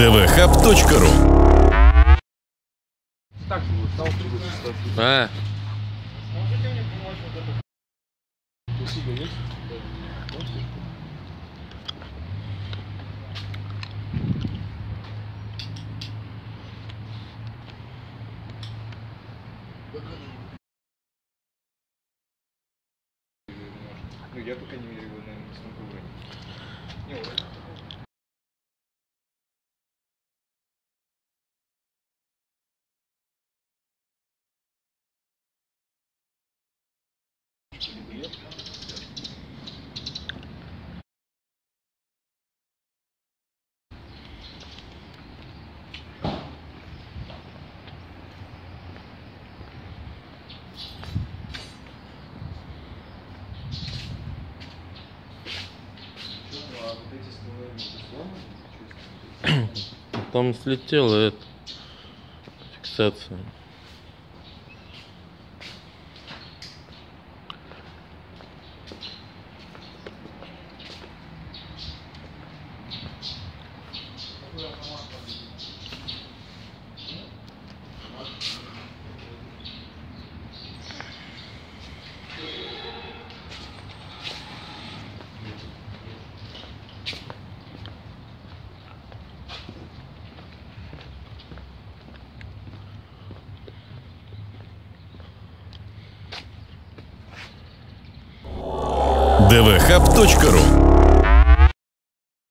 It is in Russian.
dvhub.ru. А? Ну, я, по крайней мере, его, наверное, не смогу выронить. Вот эти стволы сломаны? там слетела эта фиксация. dvhub.ru